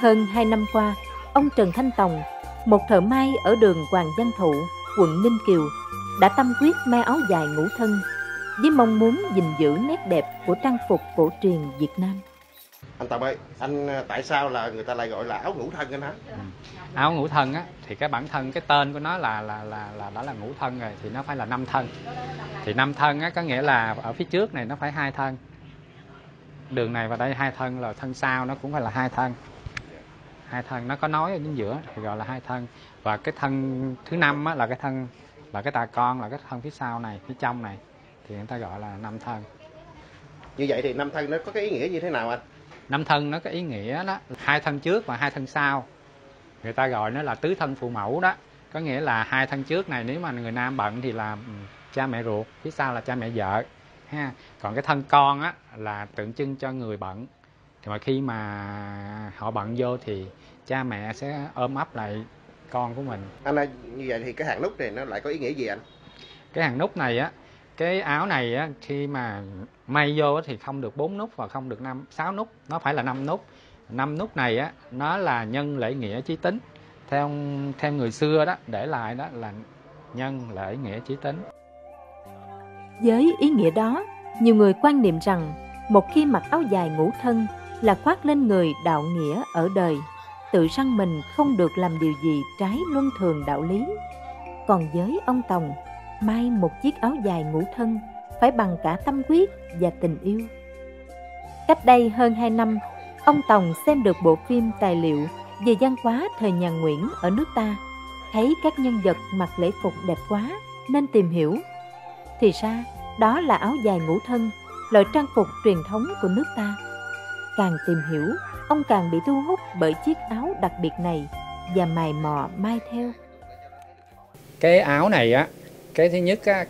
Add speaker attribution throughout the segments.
Speaker 1: Hơn 2 năm qua, ông Trần Thanh Tòng, một thợ may ở đường Hoàng Văn Thụ, quận Ninh Kiều, đã tâm quyết may áo dài ngũ thân với mong muốn gìn giữ nét đẹp của trang phục cổ truyền Việt Nam.
Speaker 2: Anh Tòng ơi, anh à, tại sao là người ta lại gọi là áo ngũ thân anh hả?
Speaker 3: Ừ. áo ngũ thân á thì cái bản thân cái tên của nó là là là là đó là ngũ thân rồi thì nó phải là năm thân thì năm thân á có nghĩa là ở phía trước này nó phải hai thân đường này và đây hai thân là thân sau nó cũng phải là hai thân hai thân nó có nói ở chính giữa thì gọi là hai thân. Và cái thân thứ năm á, là cái thân là cái tà con là cái thân phía sau này phía trong này thì người ta gọi là năm thân.
Speaker 2: Như vậy thì năm thân nó có cái ý nghĩa như thế nào anh?
Speaker 3: năm thân nó có ý nghĩa đó hai thân trước và hai thân sau. Người ta gọi nó là tứ thân phụ mẫu đó. Có nghĩa là hai thân trước này nếu mà người nam bận thì là ừ, cha mẹ ruột phía sau là cha mẹ vợ ha. Còn cái thân con á là tượng trưng cho người bận mà khi mà họ bận vô thì cha mẹ sẽ ôm ấp lại con của mình.
Speaker 2: Anh ơi, như vậy thì cái hàng nút này nó lại có ý nghĩa gì anh?
Speaker 3: cái hàng nút này á cái áo này á khi mà may vô á thì không được bốn nút và không được năm sáu nút. Nó phải là năm nút. Năm nút này á nó là nhân lễ nghĩa chí tính. Theo theo người xưa đó để lại đó là nhân lễ nghĩa chí tính.
Speaker 1: Với ý nghĩa đó, nhiều người quan niệm rằng một khi mặc áo dài ngũ thân là khoác lên người đạo nghĩa ở đời, tự săn mình không được làm điều gì trái luân thường đạo lý. Còn với ông Tòng, may một chiếc áo dài ngũ thân phải bằng cả tâm huyết và tình yêu. Cách đây hơn 2 năm, ông Tòng xem được bộ phim tài liệu về văn hóa thời nhà Nguyễn ở nước ta, thấy các nhân vật mặc lễ phục đẹp quá nên tìm hiểu. Thì ra, đó là áo dài ngũ thân, loại trang phục truyền thống của nước ta. Càng tìm hiểu, ông càng bị thu hút bởi chiếc áo đặc biệt này và mài mò mai theo.
Speaker 3: cái áo này á cái thứ nhất á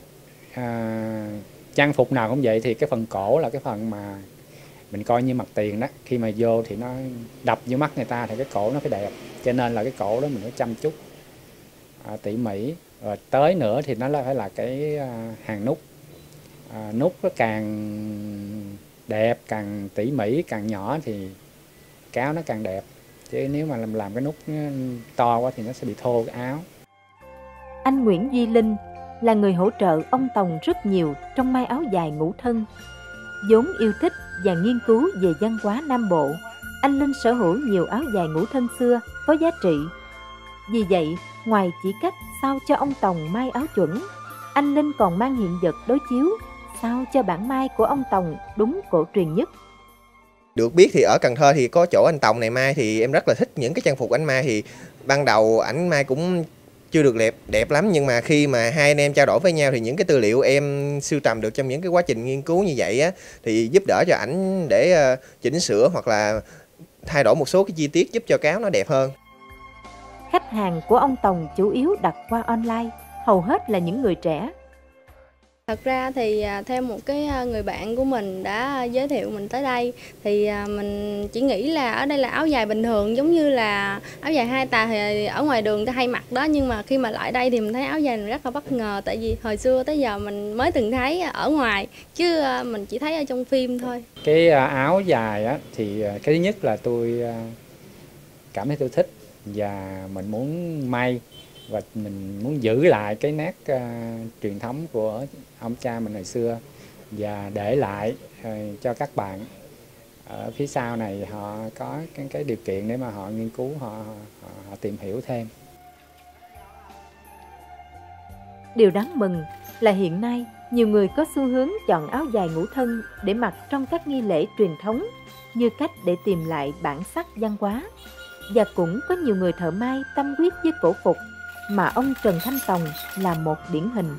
Speaker 3: à, trang phục nào cũng vậy thì cái phần cổ là cái phần mà mình coi như mặt tiền đó. Khi mà vô thì nó đập vô mắt người ta thì cái cổ nó phải đẹp. Cho nên là cái cổ đó mình phải chăm chút à, tỉ mỉ. Rồi tới nữa thì nó là phải là cái à, hàng nút. À, nút nó càng đẹp càng tỉ mỉ càng nhỏ thì cái áo nó càng đẹp chứ nếu mà làm làm cái nút ừ, to quá thì nó sẽ bị thô cái áo
Speaker 1: Anh Nguyễn Duy Linh là người hỗ trợ ông Tòng rất nhiều trong may áo dài ngũ thân. vốn yêu thích và nghiên cứu về văn hóa Nam Bộ, anh Linh sở hữu nhiều áo dài ngũ thân xưa có giá trị. Vì vậy, ngoài chỉ cách sao cho ông Tòng may áo chuẩn, anh Linh còn mang hiện vật đối chiếu sao cho bản may của ông Tòng đúng cổ truyền nhất.
Speaker 4: Được biết thì ở Cần Thơ thì có chỗ anh Tòng này mai thì em rất là thích những cái trang phục anh mai thì ban đầu ảnh mai cũng chưa được đẹp đẹp lắm nhưng mà khi mà hai anh em trao đổi với nhau thì những cái tư liệu em sưu tầm được trong những cái quá trình nghiên cứu như vậy á thì giúp đỡ cho ảnh để ờ, chỉnh sửa hoặc là thay đổi một số cái chi tiết giúp cho cáo nó đẹp hơn.
Speaker 1: Khách hàng của ông Tòng chủ yếu đặt qua online, hầu hết là những người trẻ.
Speaker 5: Thật ra thì à, theo một cái à, người bạn của mình đã giới thiệu mình tới đây thì à, mình chỉ nghĩ là ở đây là áo dài bình thường, giống như là áo dài hai tà thì ở ngoài đường ta hay mặc đó nhưng mà khi mà lại đây thì mình thấy áo dài mình rất là bất ngờ, tại vì hồi xưa tới giờ mình mới từng thấy ở ngoài, chứ mình chỉ thấy ở trong phim thôi.
Speaker 3: cái áo dài á thì cái thứ nhất là tôi cảm thấy tôi thích và mình muốn may và mình muốn giữ lại cái nét uh, truyền thống của ông cha mình hồi xưa và để lại uh, cho các bạn. Ở phía sau này họ có cái, cái điều kiện để mà họ nghiên cứu họ, họ, họ tìm hiểu thêm.
Speaker 1: Điều đáng mừng là hiện nay nhiều người có xu hướng chọn áo dài ngũ thân để mặc trong các nghi lễ truyền thống như cách để tìm lại bản sắc văn hóa. Và cũng có nhiều người thợ may tâm huyết với cổ phục mà ông Trần Thanh Tòng là một điển hình.